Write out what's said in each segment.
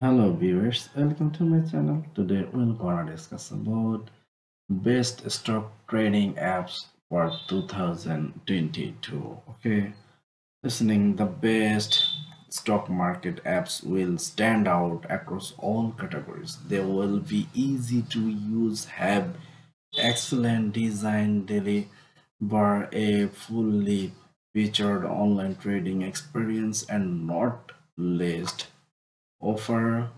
Hello viewers, welcome to my channel. Today we're gonna discuss about best stock trading apps for 2022. Okay, listening the best stock market apps will stand out across all categories. They will be easy to use, have excellent design, deliver a fully featured online trading experience and not least offer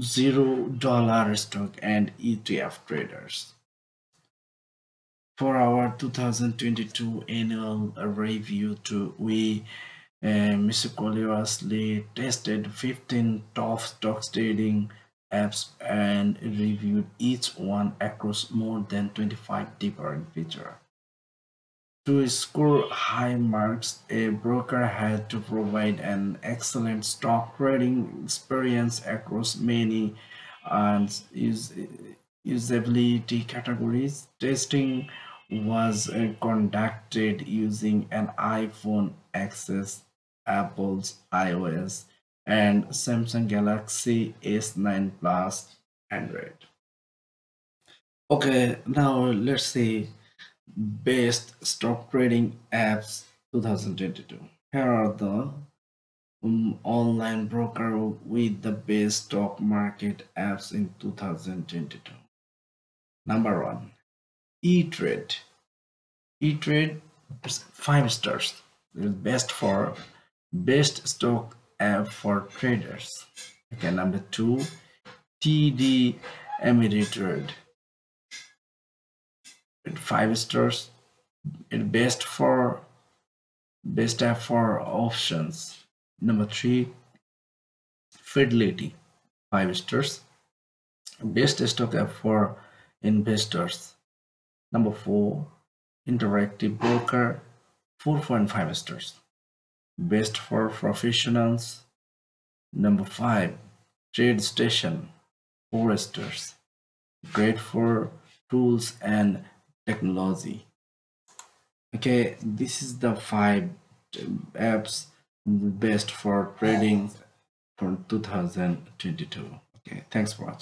zero dollar stock and ETF traders. For our 2022 annual review, to we uh, meticulously tested 15 top stock trading apps and reviewed each one across more than 25 different features. To score high marks, a broker had to provide an excellent stock trading experience across many and usability categories. Testing was uh, conducted using an iPhone XS, Apple's iOS, and Samsung Galaxy S9 Plus Android. Okay, now let's see best stock trading apps 2022 here are the um, online broker with the best stock market apps in 2022 number one e-trade. E-trade five stars. It is best for best stock app for traders. Okay number two td ameritrade five stars best for best app for options. Number three fidelity five stars. Best stock app for investors. Number four interactive broker 4.5 stars. Best for professionals. Number five TradeStation four stars. Great for tools and technology. Okay this is the five apps best for trading for 2022 okay thanks for watching